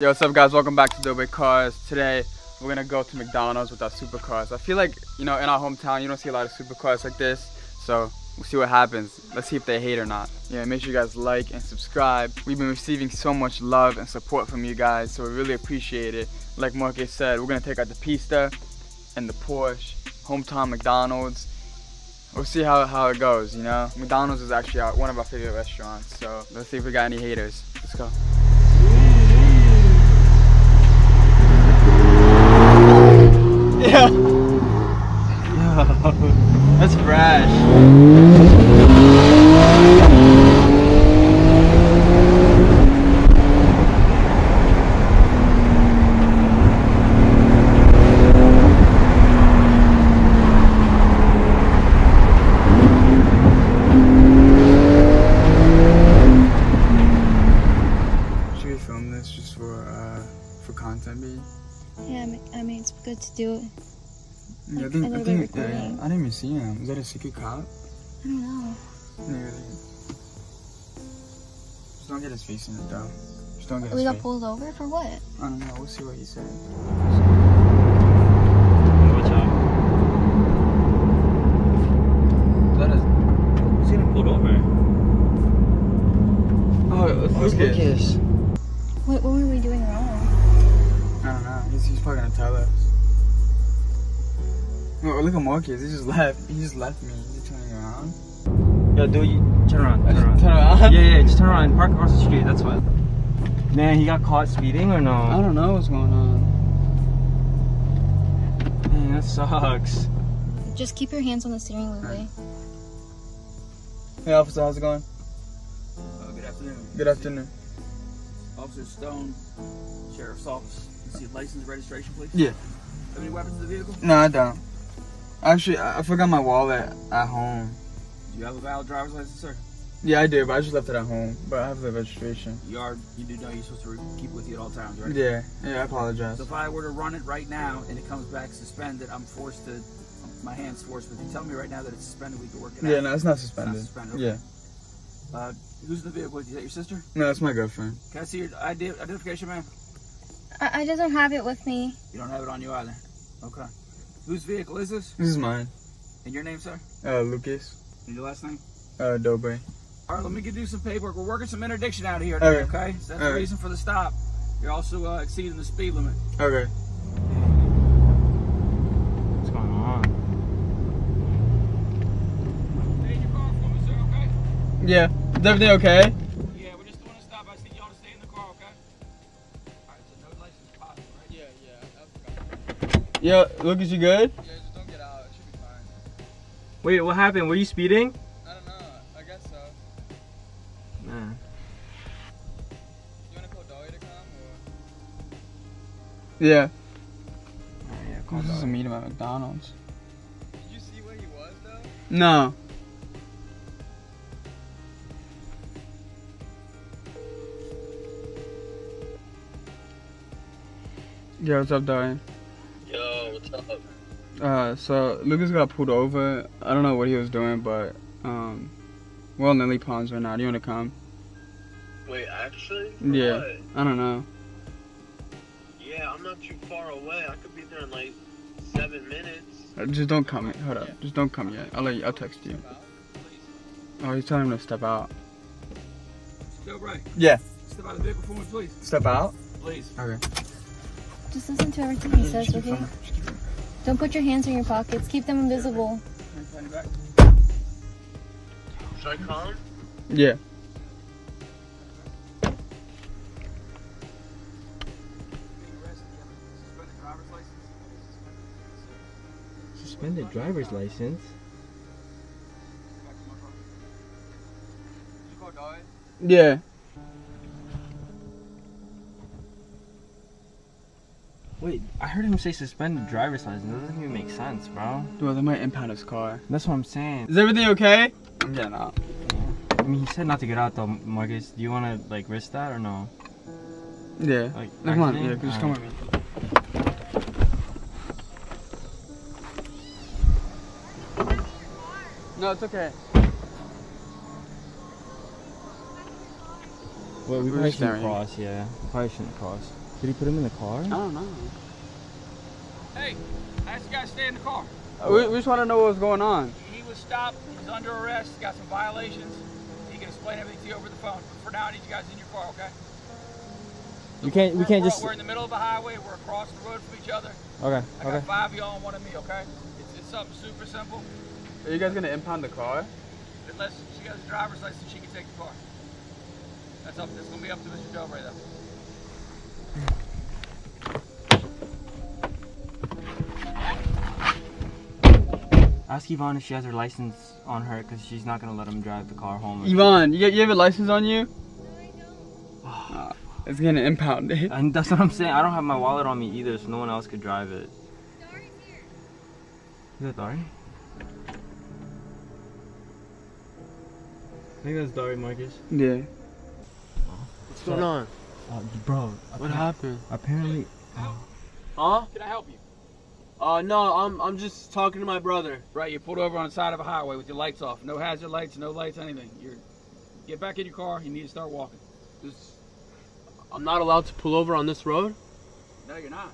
Yo, what's up guys? Welcome back to Dobre Cars. Today, we're gonna go to McDonald's with our supercars. I feel like, you know, in our hometown, you don't see a lot of supercars like this. So, we'll see what happens. Let's see if they hate or not. Yeah, make sure you guys like and subscribe. We've been receiving so much love and support from you guys, so we really appreciate it. Like Marcus said, we're gonna take out the Pista and the Porsche, hometown McDonald's. We'll see how, how it goes, you know? McDonald's is actually our, one of our favorite restaurants, so let's see if we got any haters. Let's go. Yeah. That's fresh. Good to do it. Yeah, I think, I think, bit yeah. I didn't even see him. Is that a secret cop? I don't know. Yeah, Just don't get his face in it, though. Just don't get oh, his We got face. pulled over for what? I don't know. We'll see what he said. Watch out. That is. Who's getting pulled over? Oh, it's Where's Lucas. Lucas? What, what were we doing wrong? I don't know. He's, he's probably gonna tell us. Look at Marcus. He just left. He just left me. Is he turning around? Yo, do you turn around? Turn around. turn around. Yeah, yeah, just turn around. Park across the street. That's what. Man, he got caught speeding or no? I don't know what's going on. Man, that sucks. Just keep your hands on the steering wheel, Alright. Hey, officer, how's it going? Uh, good afternoon. Good afternoon. Officer Stone, Sheriff's Office. Can see your license registration, please? Yeah. Have any weapons in the vehicle? No, I don't. Actually, I I forgot my wallet at home. Do you have a valid driver's license, sir? Yeah, I do, but I just left it at home. But I have the registration. You are. You do know you're supposed to keep it with you at all times, right? Yeah, yeah, I apologize. So if I were to run it right now and it comes back suspended, I'm forced to. My hand's forced. But if you tell me right now that it's suspended, we can work it out. Yeah, no, it's not It's suspended. not suspended. Okay. Yeah, Uh, who's in the vehicle? with you? Is that your sister? no, it's my girlfriend. Can I see your ID- identification, ma'am? I, I doesn't have it with me. You don't have it on you either. Okay. Whose vehicle is this? This is mine. And your name, sir? Uh, Lucas. And your last name? Uh, Dobre. All right, let me get you some paperwork. We're working some interdiction out of here, Okay. today, okay? So that's All the right. reason for the stop. You're also uh, exceeding the speed limit. Okay. What's going on? Stay in your car for sir, okay? Yeah. definitely okay? Yo, Lucas, you good? Yeah, just don't get out. It should be fine. Wait, what happened? Were you speeding? I don't know. I guess so. Man. You wanna call Dolly to come or? Yeah. yeah, I'm supposed to meet him at McDonald's. Did you see where he was though? No. Yo, what's up, Darian? Yo, what's up? Uh, so Lucas got pulled over. I don't know what he was doing, but um, we're on Lily Ponds right now. Do you wanna come? Wait, actually? For Yeah. what? I don't know. Yeah, I'm not too far away. I could be there in like seven minutes. Uh, Just don't come yet. Hold up. Just don't come yet. I'll let you. I'll text you. Oh, he's telling him to step out. Step right. Yeah. Step out of the vehicle for me, please. Step out. Please. Okay. Just listen to everything he says, okay? Don't put your hands in your pockets. Keep them invisible. Should I come? Yeah. Suspended driver's license? Yeah. Wait, I heard him say suspended driver's license. That doesn't even make sense, bro. Well, they might impound his car. That's what I'm saying. Is everything okay? I'm getting out. I mean, he said not to get out though, Marcus. Do you want to like risk that or no? Yeah. Like, No, come on. Yeah, just come with me. No, it's okay. Well, we We're probably shouldn't cross. Yeah, we probably shouldn't cross. Did he put him in the car? I don't know. Hey, I asked you guys to stay in the car. Uh, we, we just want to know what was going on. He was stopped. He's under arrest. He's got some violations. He can explain everything to you over the phone. But for now, I need you guys in your car, okay? We can't. We can't just. We're in the middle of a highway. We're across the road from each other. Okay. I got Okay. five of y'all and one of me, okay? It's, it's something super simple. Are you guys gonna impound the car? Unless she has a driver's license, she can take the car. That's up. It's gonna be up to Mr. Dobre, though. Ask Yvonne if she has her license on her, cause she's not gonna let him drive the car home. Yvonne, you, you have a license on you? Ah, it's going to impound it. And that's what I'm saying. I don't have my wallet on me either, so no one else could drive it. Is that Dari? I think that's Dari Marcus. Yeah. What's going on? Uh, bro, What happened? apparently. Huh? Can I help you? Uh, no, I'm I'm just talking to my brother. Right, you pulled over on the side of a highway with your lights off. No hazard lights, no lights, anything. You're get back in your car. You need to start walking. This, I'm not allowed to pull over on this road. No, you're not.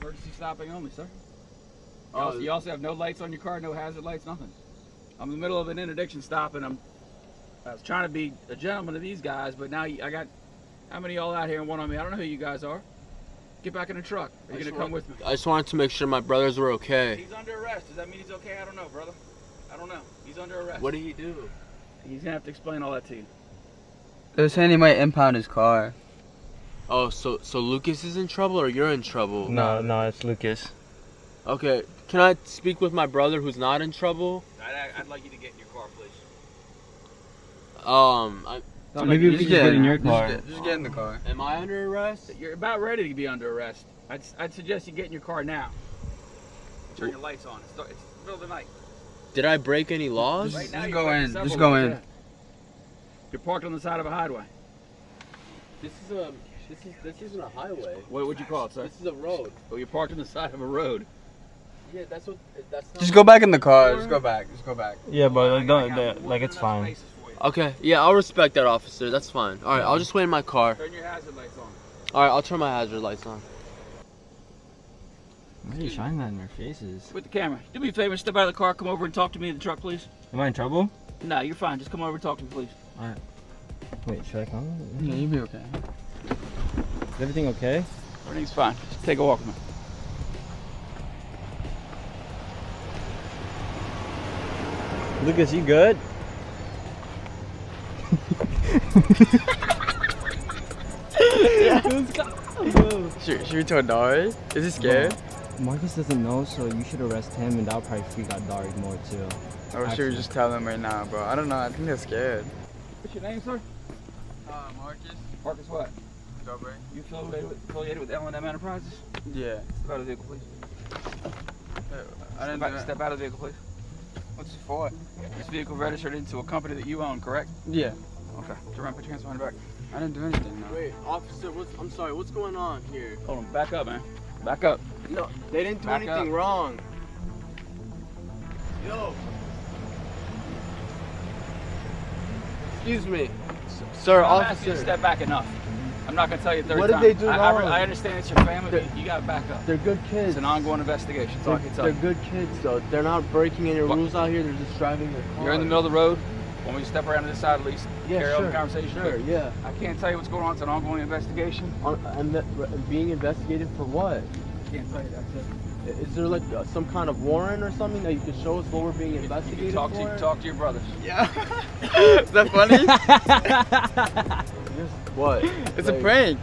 Emergency stopping only, sir. You, Uh, also, you also have no lights on your car, no hazard lights, nothing. I'm in the middle of an interdiction stop, and I'm. I was trying to be a gentleman to these guys, but now I got how many y'all out here and one on me? I don't know who you guys are. Get back in the truck. Are you I gonna come with me? I just wanted to make sure my brothers were okay. He's under arrest. Does that mean he's okay? I don't know, brother. I don't know. He's under arrest. What did he do? He's gonna have to explain all that to you. They're saying he might impound his car. Oh, so so Lucas is in trouble or you're in trouble? No, no, it's Lucas. Okay, can I speak with my brother who's not in trouble? I'd, I'd like you to get in your car, please. Um, I, So maybe we Just could just get in your just car. get- Just get in the car. am I under arrest? You're about ready to be under arrest. I'd, I'd suggest you get in your car now. Turn your lights on. It's, the- it's the middle of the night. Did I break any laws? Just- now just go in. Just go in. yeah. You're parked on the side of a highway. This is a this is this isn't a highway. What would you call it, sir? This is a road. Oh, you're parked on the side of a road. Yeah, that's what that's. Not Just go back in the car. Just go back. Just go back. Yeah, but uh, like, don't, got that- more like it's enough fine. Spaces for you. Okay, yeah, I'll respect that, officer. That's fine. All right, I'll just wait in my car. Turn your hazard lights on. All right, I'll turn my hazard lights on. Why are you shining that in their faces? With the camera. Do me a favor, step out of the car, come over and talk to me in the truck, please. Am I in trouble? No, you're fine. Just come over and talk to me, please. All right. Wait, should I come? Yeah, you'll be okay. Is everything okay? Everything's fine. Just take a walk with me. Lucas, you good? Should, should we tell Dari? Is he scared? Marcus doesn't know, so you should arrest him, and that'll probably freak out Dari more too. Or should we just tell him right now, bro? I don't know. I think they're scared. What's your name, sir? Uh, Marcus. Marcus what? Dobre. You affiliated with, affiliated with L&M Enterprises? Yeah. Step out of the vehicle, please. I didn't Step do out, step out of the vehicle, please. What's it for? This vehicle registered into a company that you own, correct? Yeah. Okay. Turn around, put your hands behind your back. I didn't do anything. No. Wait, officer, what's I'm sorry, what's going on here? Hold on, back up, man. Back up. No, they didn't do Back anything up. wrong. Yo. Excuse me. S- Sir, I'm asking you to officer. step back enough. I'm not gonna tell you a third What did time. they do I, I, wrong? I understand it's your family, They're- you gotta back up. They're good kids. It's an ongoing investigation. That's all I They're, can tell they're you. good kids though. They're not breaking any What- rules out here. They're just driving their car. You're in the middle of the road. Want me to step around to this side at least? Yeah, carry sure. on the conversation? Sure, yeah. I can't tell you what's going on. It's an ongoing investigation. On, and that- being investigated for what? I can't tell you that's it. Is there like uh, some kind of warrant or something that you could show us what we're being You can investigated talk for? to talk to your brothers. Yeah. Is that funny? You what? it's a prank.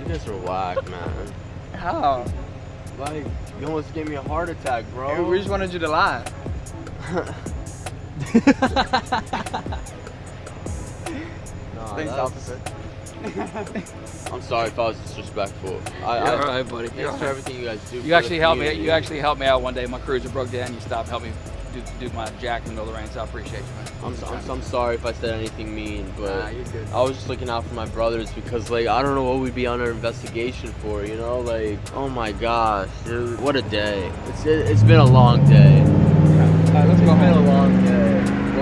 You guys are whack, man. How? Like, you almost gave me a heart attack, bro. We just wanted you to lie. Nah, Thanks, that's- officer. I'm sorry if I was disrespectful. I, You're I, all right, buddy. You're Thanks all for everything you guys do. You actually helped me. You actually helped me out one day. My cruiser broke down. You stopped, helped me do, do my jack in the middle of the rain. So I appreciate you, man. I'm, so- I'm, so- I'm sorry if I said anything mean, but Nah, you're good. I was just looking out for my brothers because, like, I don't know what we'd be under investigation for, you know? Like, oh my gosh, dude, what a day. It's it, it's been a long day. Alright, let's It's go been a home. long day.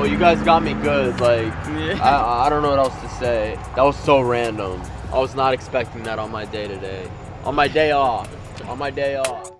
Well, you guys got me good. Like, Yeah. I I don't know what else to say. That was so random. I was not expecting that on my day today. On my day off. On my day off.